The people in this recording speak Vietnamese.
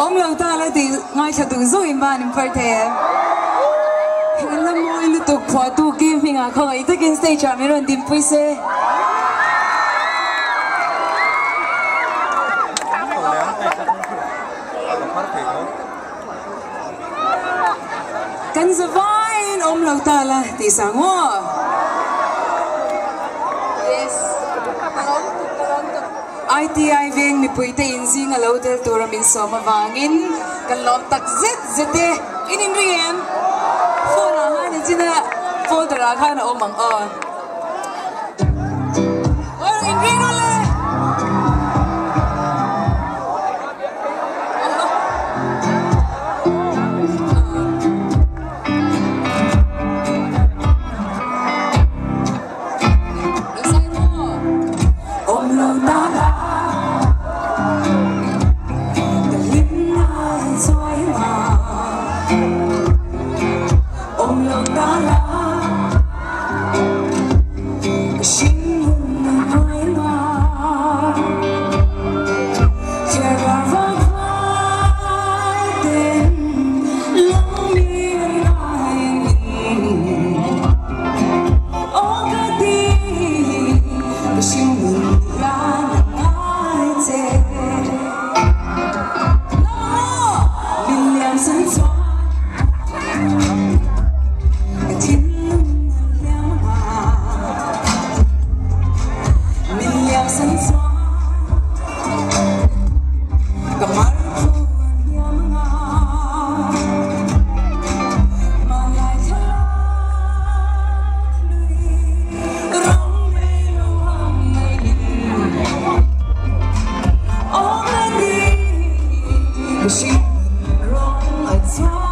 Ôm lâu ta là thì ngay cả tụi rồi mà niệm phải thế. Hình là mỗi lúc tụi phò tụi kim mình à không ấy stage à mình tìm pui xe kan sa vain om lâu ta là thì sáng ngô yes. ITI veng mi puite inzi nga lo tel tura min soma vangin. Kan lom tak zet zete in riem phone a ha ni china phone ra kha na mang o ah. machine time.